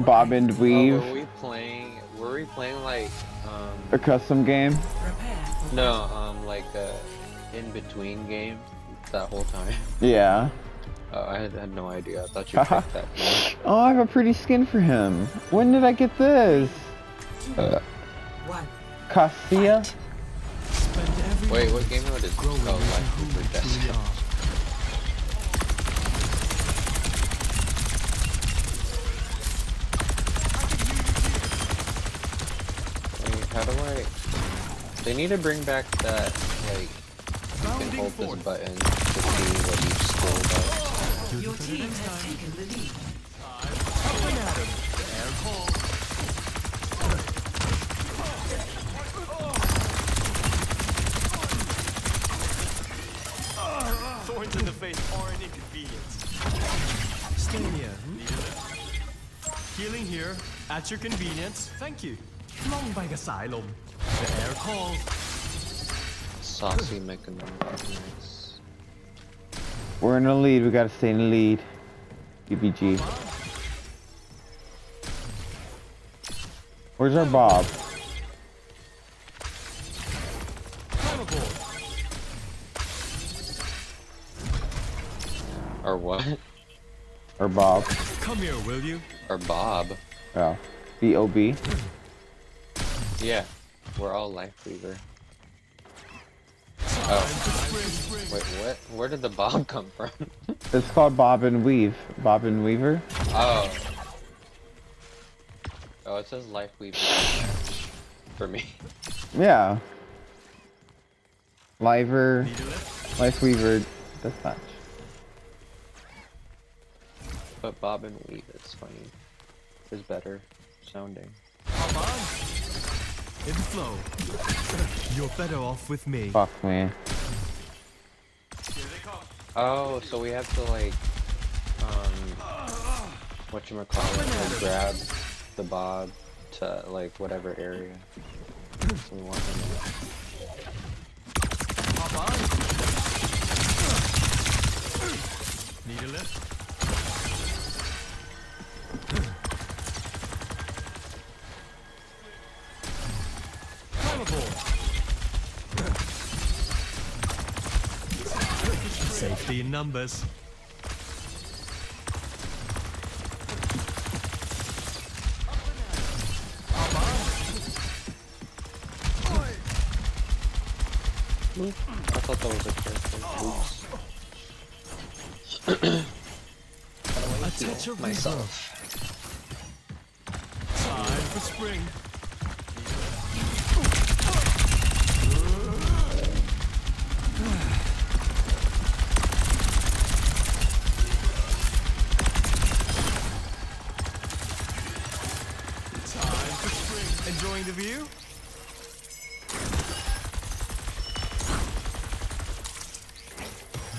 Bob and Oh, Weave, were we playing? Were we playing like um? a custom game. No, um, like a in between game that whole time. Yeah. Oh, I had, had no idea. I thought you picked that game. Oh, I have a pretty skin for him. When did I get this? Uh, One. Cassia? wait, what game mode is it? Oh, Life is for Death. Wait, how do I? They need to bring back that like you can hold this button to see what each skill does. Your team has taken the lead. Thorns in the face are an inconvenience. Stay near. Hmm? Healing here, at your convenience. Thank you. ล่องไปกับสายลม The air calls. Saucy mechanics. We're in the lead. We gotta stay in the lead. UBG. Where's our Bob? Climb aboard. Or what? Or Bob? Come here, will you? Or Bob? Oh. B-O-B? Yeah, we're all Life Weaver. Oh, to spring, spring. wait, what? Where did the Bob come from? It's called Bob and Weave. Bob and Weaver? Oh. Oh, it says Lifeweaver for me. Yeah. Liver, Need a lift? Lifeweaver, dispatch. But Bob and Weave is funny. Is better sounding. Hop. In flow. You're better off with me. Fuck me. Here they come. Oh, so we have to like, um, whatchamacallit, like grab the Bob to like whatever area. We want him to- Need a lift? Numbers. I thought that was a character. Oops. A touch of myself. Time for spring.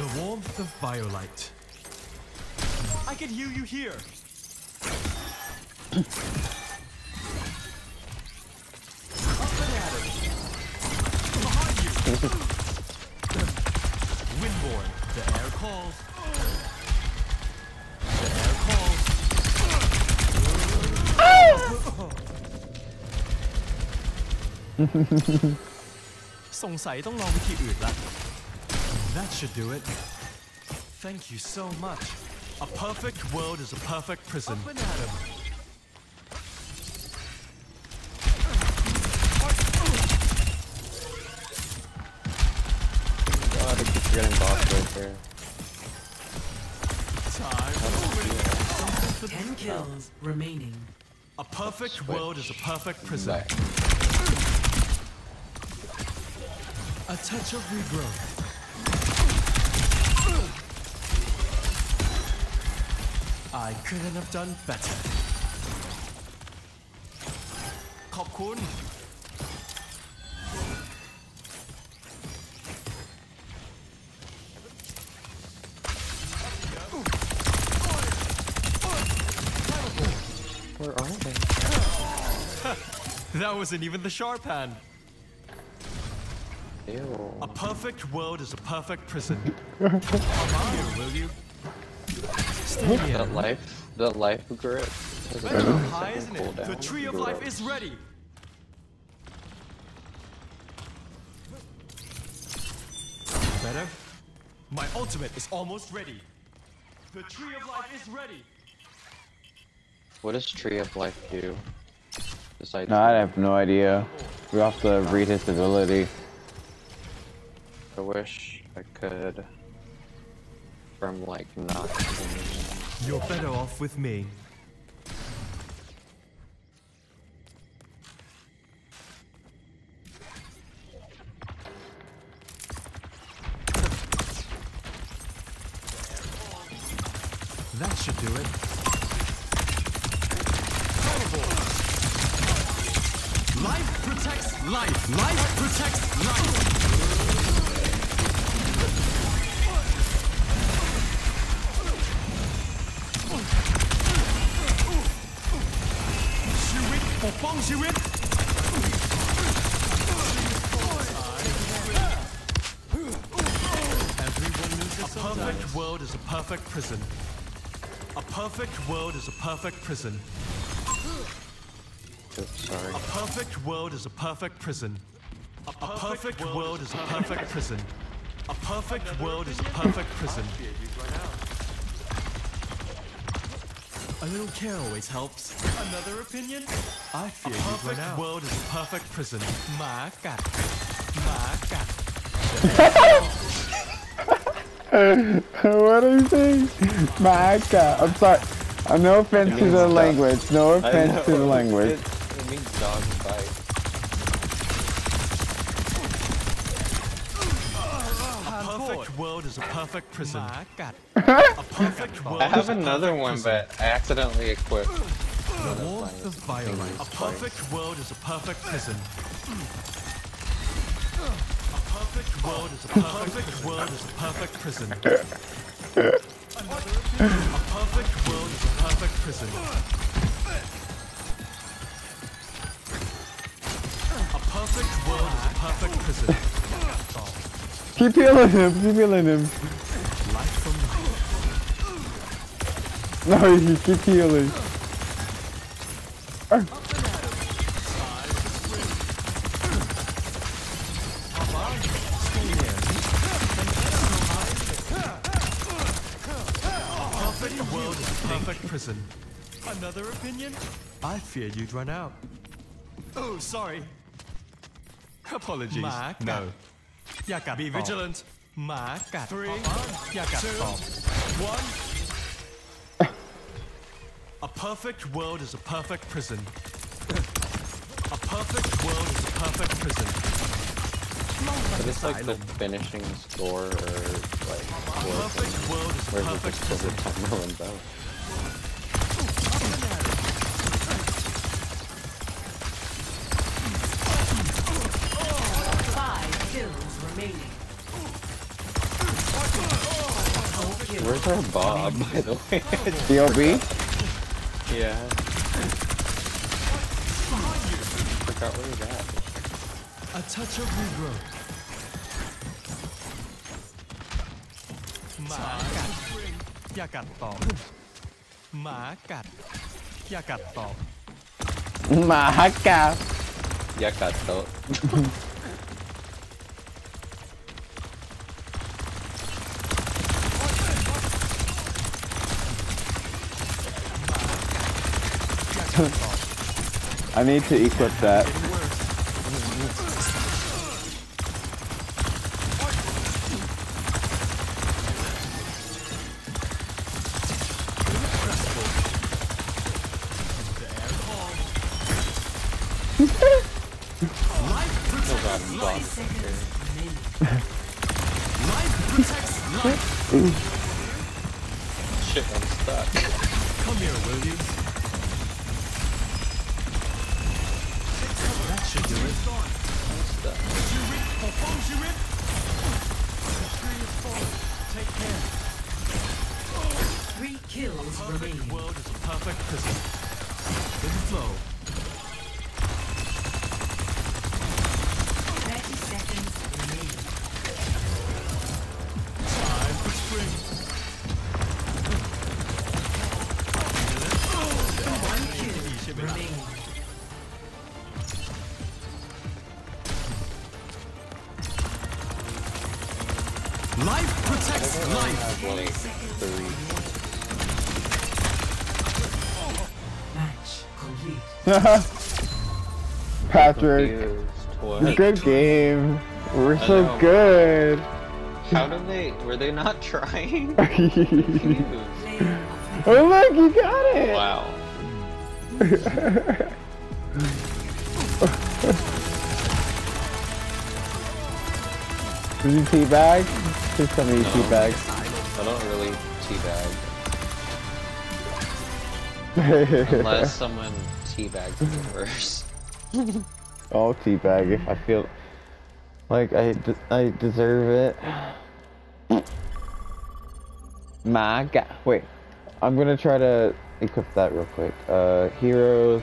The warmth of Biolite. I can hear you here. Up and at 'em. Behind you. Windborne. The air calls. The air calls. สงสัยต้องลองวิธีอื่นละ that should do it. Thank you so much. A perfect world is a perfect prison. Up and at 'em. God, I keep forgetting Bob's right there. Time. Ten kills remaining. A perfect world is a perfect prison. Right. A touch of regrowth. I couldn't have done better. ขอบคุณ Where are they? That wasn't even the sharp hand. Ew. A perfect world is a perfect prison. Come on, will you? Stay That life The life grip has a high, isn't it? cooldown. The tree of life is ready. Better? My ultimate is almost ready. The tree of life is ready. What does Tree of Life do? Besides No, I have no idea. We have to read his ability. I wish I could from like not You're better off with me. is a perfect prison. A perfect world is a perfect prison. Oops, sorry. A perfect world is a perfect prison. A perfect world is a perfect prison. A perfect world is a perfect prison. A little care always helps. Another opinion? I fear a perfect right world is a perfect prison. My God. My God. what are you saying? Maika. I'm sorry. Uh, no offense to the dog. language. No offense to the language. It means dog bite. perfect world is a perfect prison. a perfect world I have another one, prison. but I accidentally equipped. The warmth of violence. A perfect world is a perfect prison. A perfect world is a perfect world is a perfect prison. A perfect world is a perfect prison. A perfect world is a perfect prison. Keep healing him. Keep healing him. No, you keep healing. minion? I feared you'd run out. Oh, sorry. Apologies. Mark. No. Yaka. Be vigilant. Mark. Three. Yaka. Two. One. a perfect world is a perfect prison. a perfect world is a perfect prison. Is this like the finishing score or like. Perfect world is perfect prison. Where's our Bob, by the way? DOB? yeah. Forgot where he's at. A touch of regrowth. หมากัด อย่ากัดตอบ หมากัด อย่ากัดตอบ Maca. Yakato. I need to equip that. Oh god, I'm Bob. Shit, I'm stuck. Come here, will you? That should do it. I'm stuck. Take care. Three kills Perfect remaining. world is a perfect prison. In the flow. Only have like three. Match complete. Patrick, Confused. Good game. We're I so know. good. How did they? Were they not trying? oh look, you got it. Wow. Did you teabag? Please tell me you No. teabag. I don't really teabag unless someone teabags me first. I'll teabag if I feel like I, de I deserve it. My God. Wait. I'm gonna try to equip that real quick. Uh, heroes.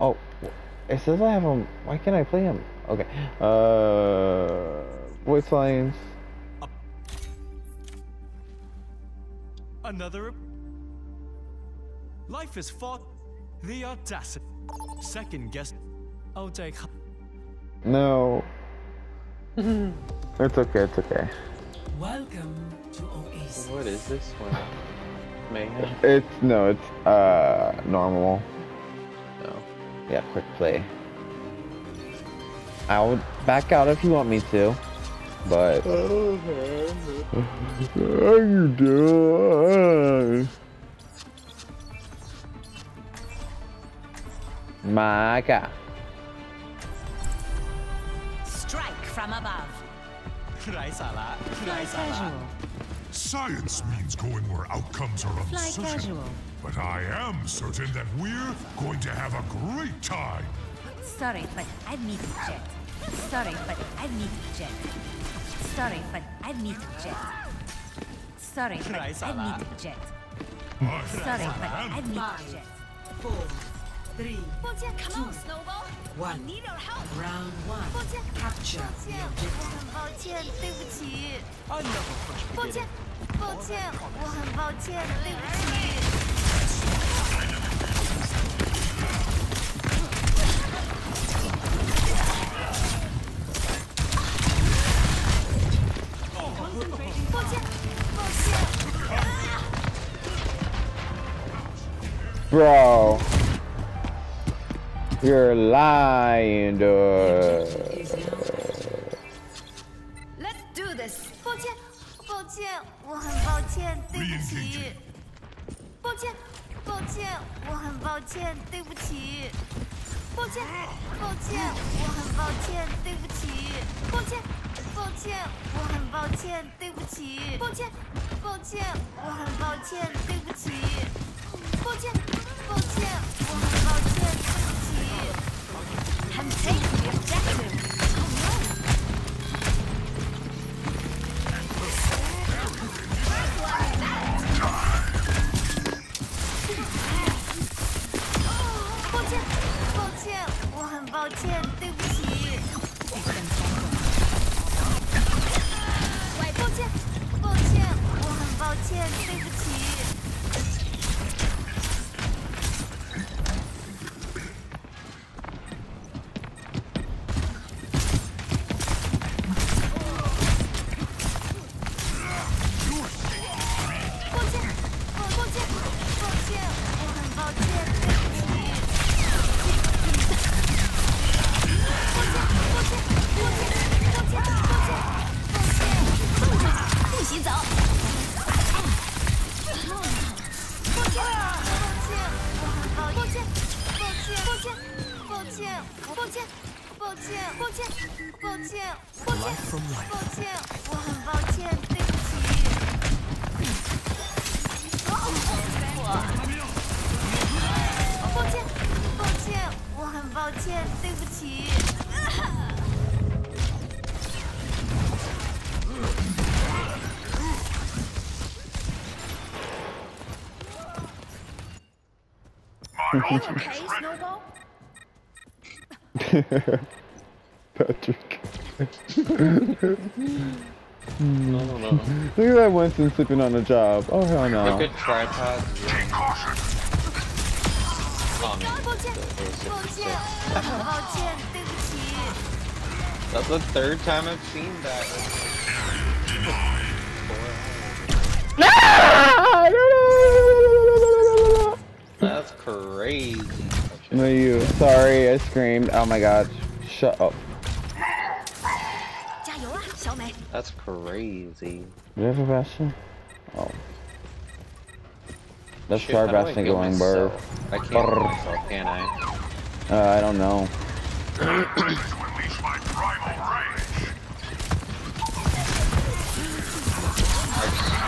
Oh, it says I have him. Why can't I play him? Okay. Uh, voice lines. Another. Life is fought. The audacity. Second guess. Oh, take. No. it's okay. It's okay. Welcome to Oasis. What is this one? Mayhem? It's no. It's uh normal. No. Yeah, quick play. I'll back out if you want me to, but how you doing? My God. Strike from above. Casual. Science means going where outcomes are uncertain. But I am certain that we're going to have a great time. Sorry, but I need to jet. Sorry, but I need to jet. Sorry, but I need to jet. Sorry, but Nice, I Ala. need to jet. I Sorry, have but I an need to jet. Four, three, Come on, Snowball. one. Need your help. Round one. Capture the objective. 很抱歉，对不起， Another fresh 抱歉 beginning.，抱歉，我很抱歉，对不起。 Bro. You're lying, dude. Is now Let's do this. 抱歉，抱歉，我很抱歉，对不起。抱歉，抱歉，我很抱歉，对不起。抱歉，抱歉，我很抱歉，对不起。抱歉，抱歉，我很抱歉，对不起。抱歉，抱歉，我很抱歉，对不起。 抱歉，抱歉，我很抱歉，对不起。 okay, Snowball? Patrick. no, no, no. Look at that Winston sleeping on the job. Oh hell no. Look at tripod. That's the third time I've seen that. no! That's crazy. No, you. Sorry, I screamed. Oh my god. Shut up. That's crazy. Do you have a bastion? Oh. That's Shit, our bastion going, bro. I can't burr. Myself, can I? Uh, I don't know.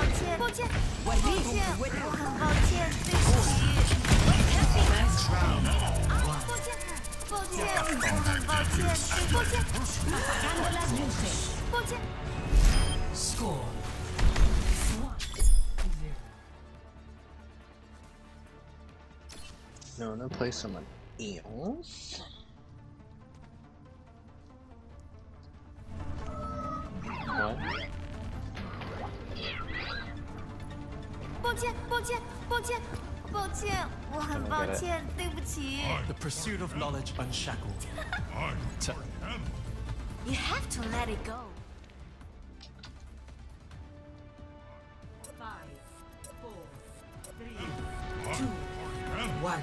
抱歉，抱歉，抱歉，我很抱歉，对不起。 First round. 抱歉，抱歉，我很抱歉，对抱歉，抱歉。 Score. One. Zero. No, I'm gonna play someone else. What? 抱歉，抱歉，抱歉，抱歉，我很抱歉，对不起。 The pursuit of knowledge unshackled. I T- am You have to let it go. Five, four, three, two, one.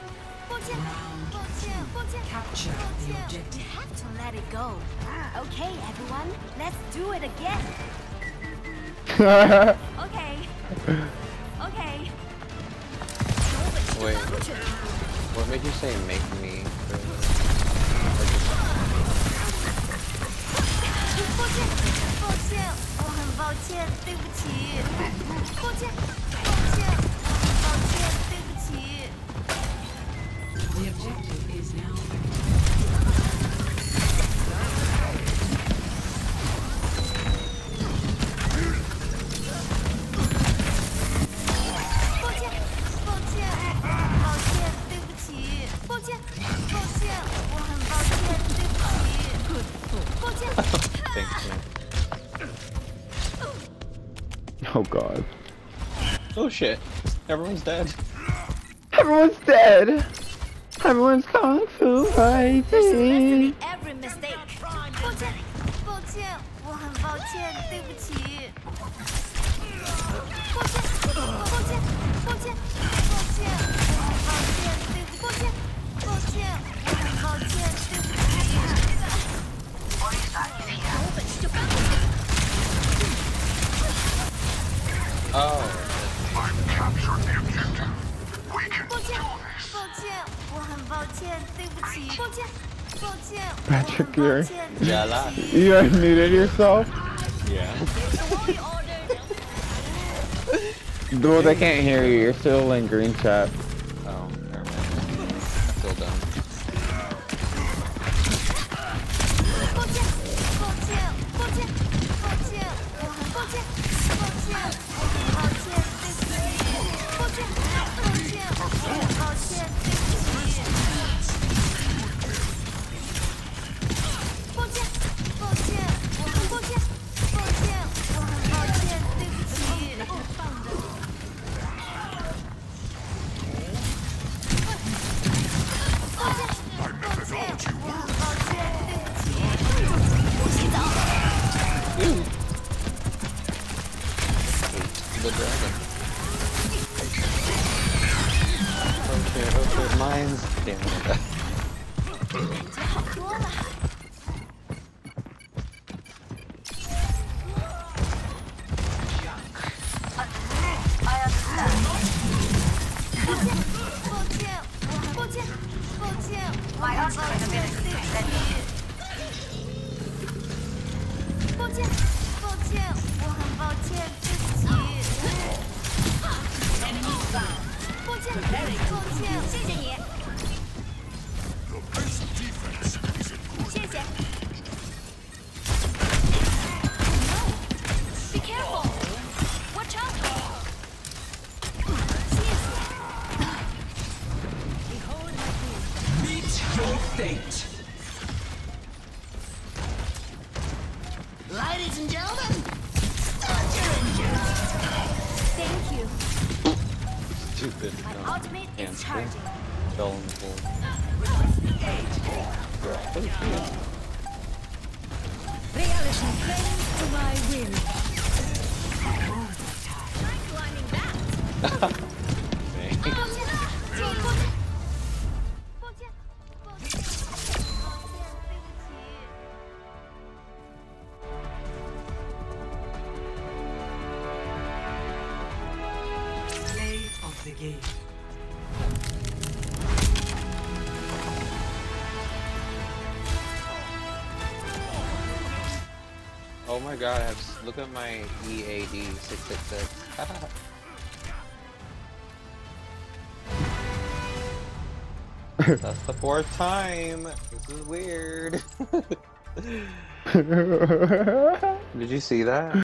抱歉， Round 抱歉，抱歉， Capture 抱 the 歉。 You objective. have to let it go. Okay, everyone, let's do it again. Okay. Okay. Wait. What made you say make me? The objective is now Oh shit! Everyone's dead. Everyone's dead. Everyone's kung fu There's a lesson fighting. in every mistake. 抱歉，抱歉，我很抱歉，对不起。抱歉，抱歉，抱歉，抱歉，我很抱歉，对不抱歉，抱歉，我很抱歉，对不起。有本事就翻过去。 Oh. I've captured the objective. We can 抱歉，抱歉，我很抱歉，对不起。抱歉，抱歉，我 Patrick, 很抱 you're- 歉，对 Yeah, 不 la. 起。 You guys muted yourself? Yeah. Well, they can't hear you. You're still in green chat. Oh, never mind. Still done. The dragon. Okay, okay, mine's damn it. Oh my god, look at my EAD 666. That's the fourth time. This is weird. Did you see that?